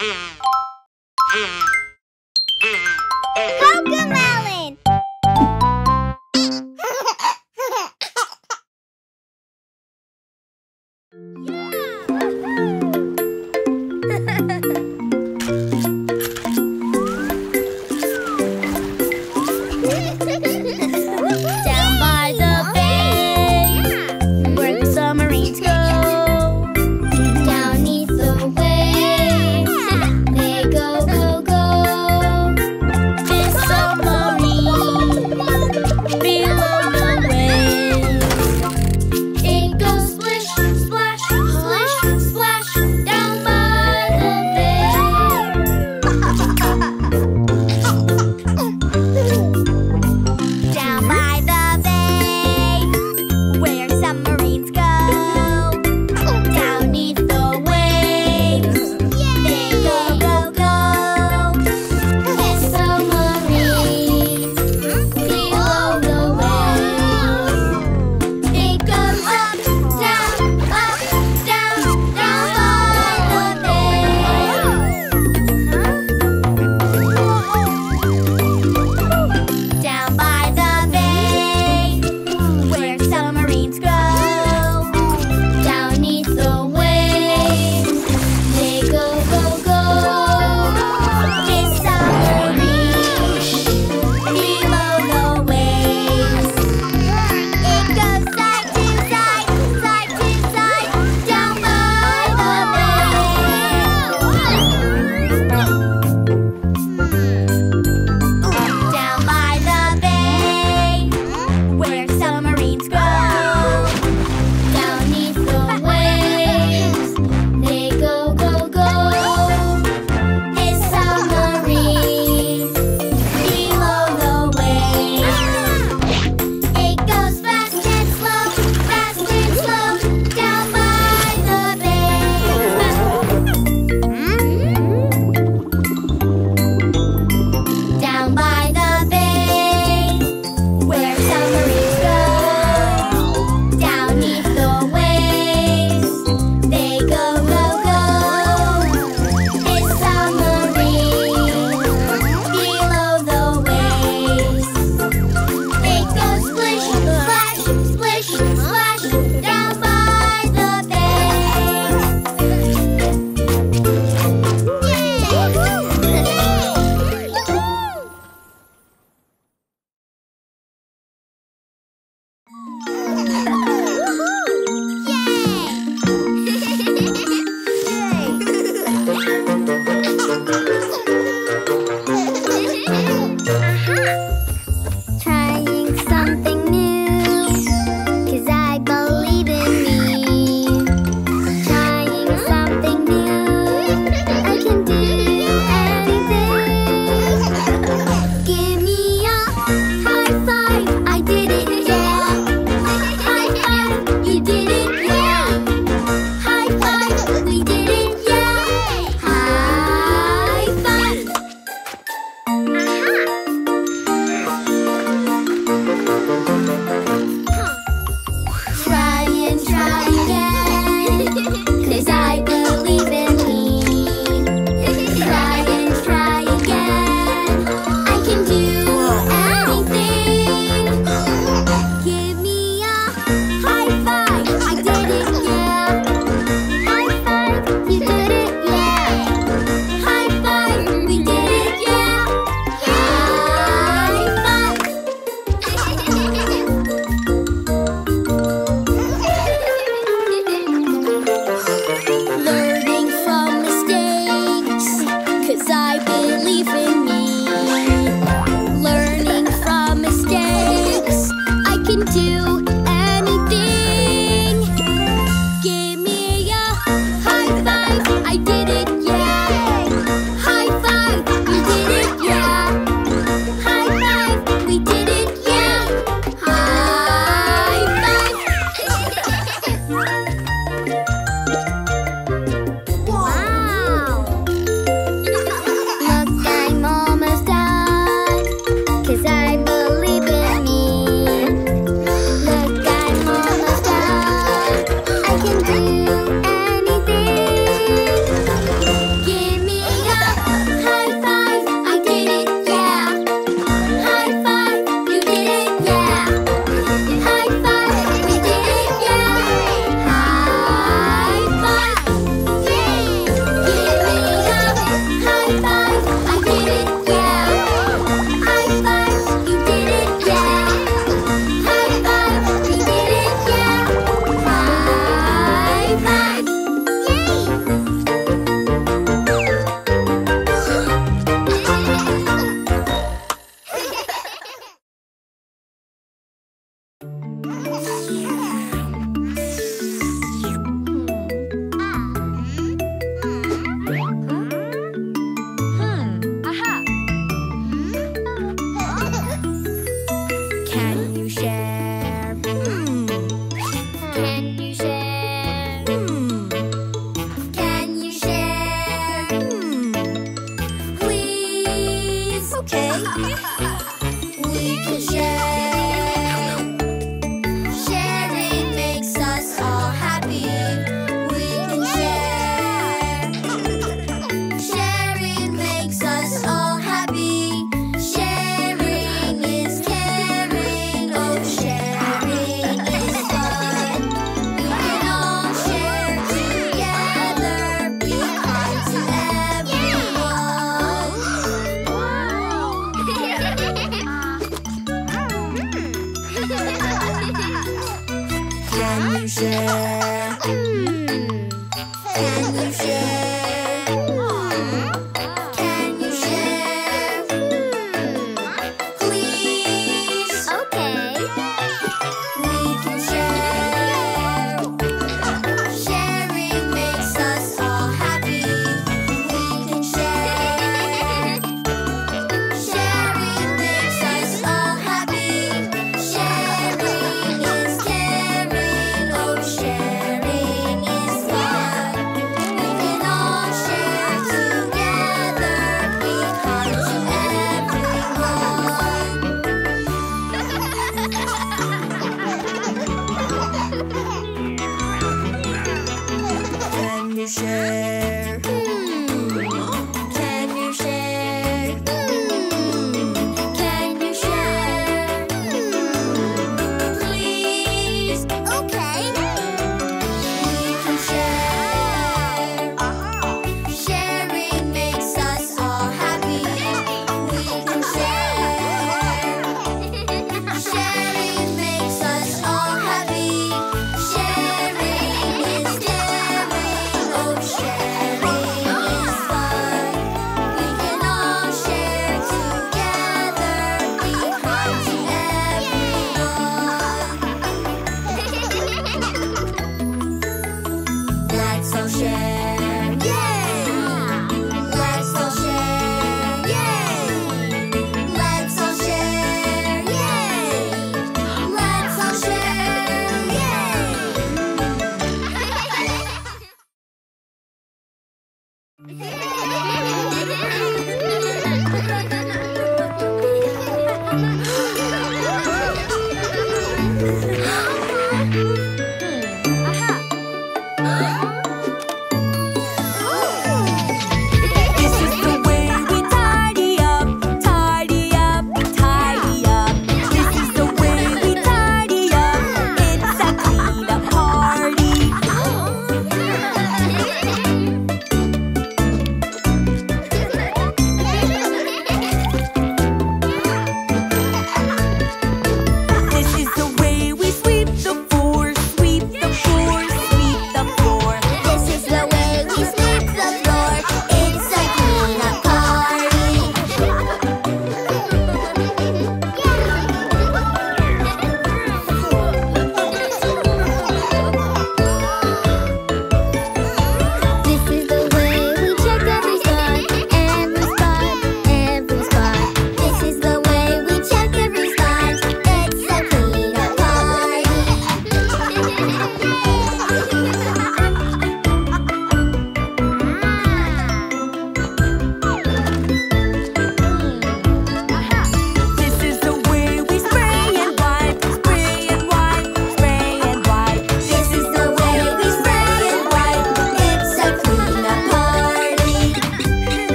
It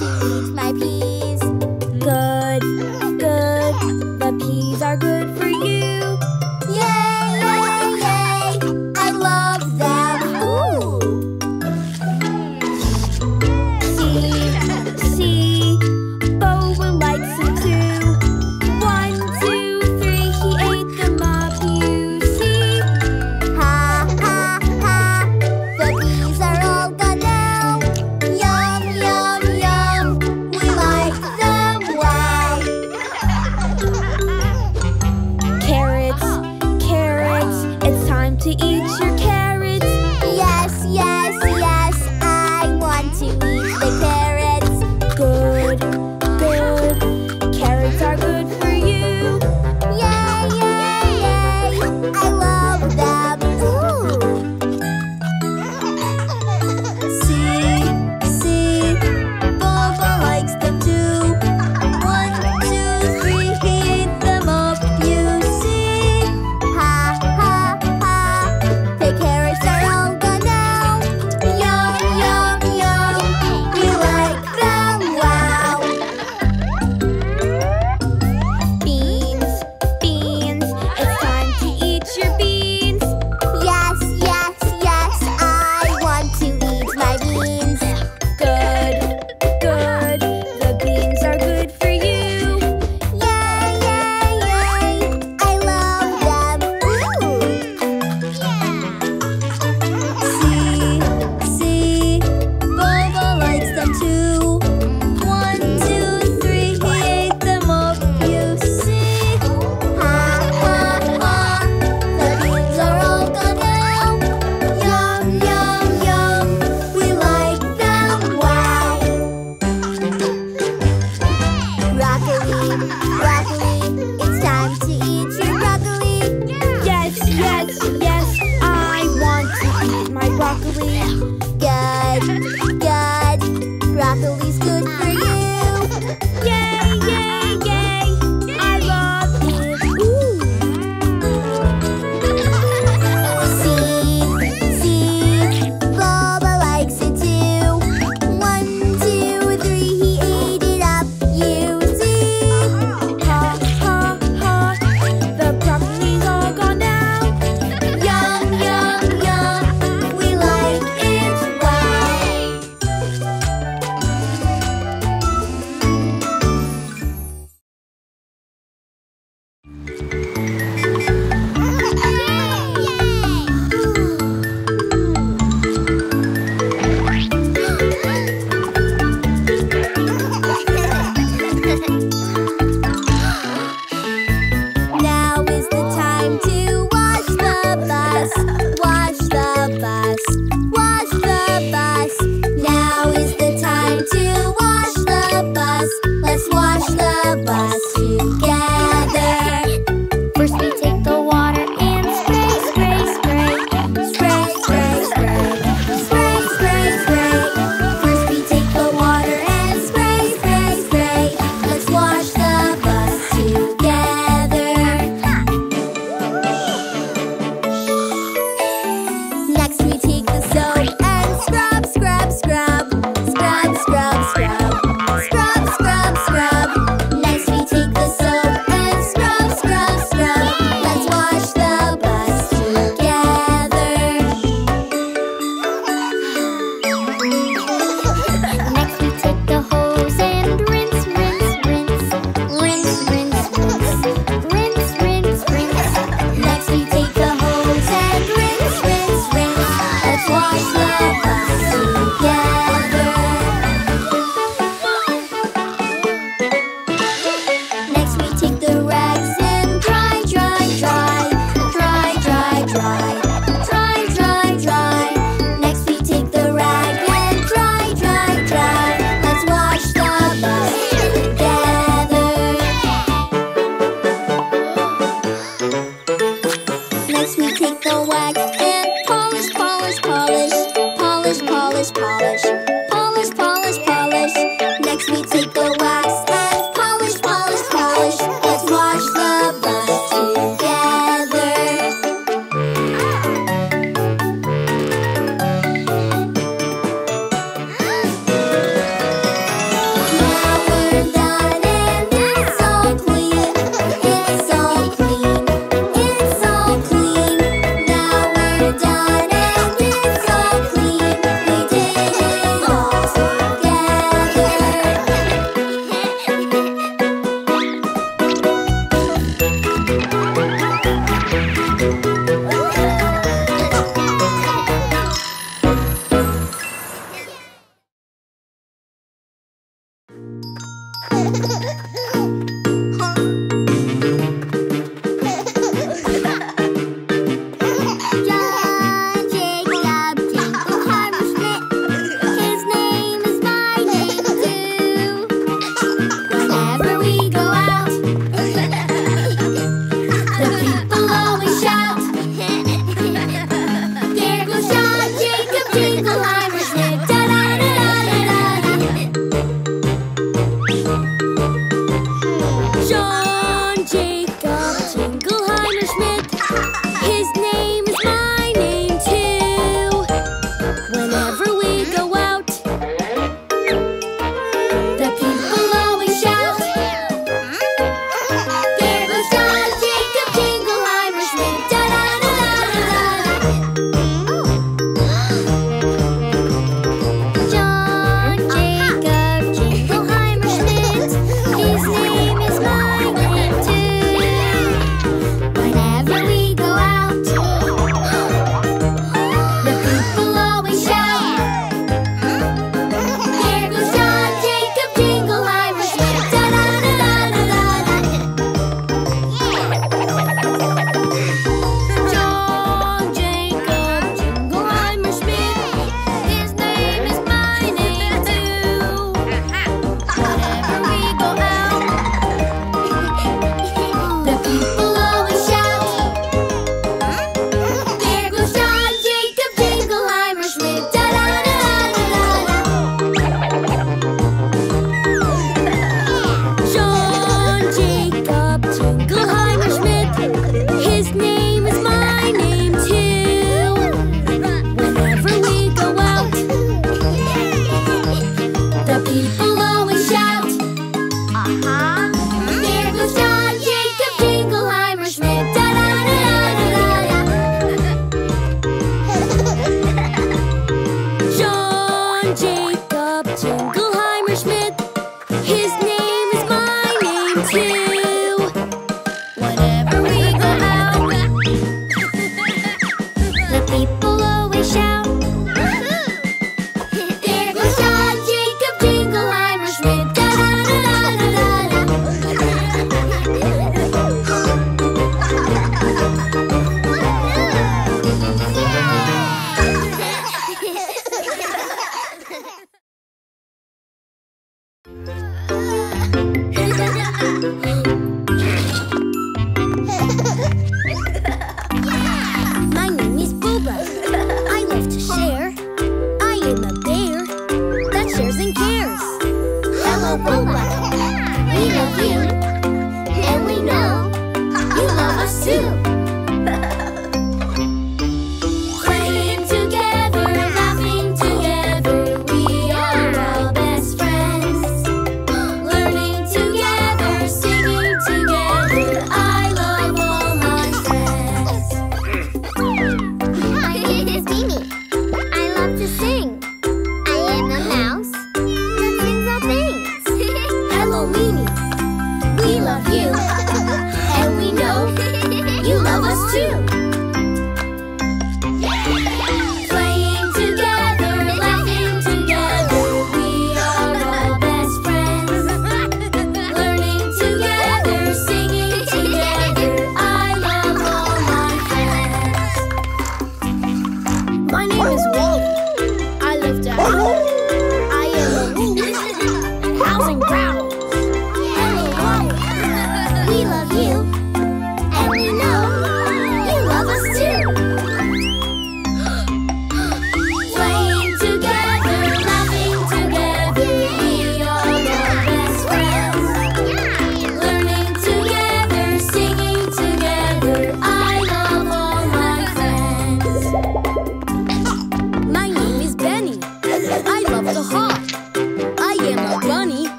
We love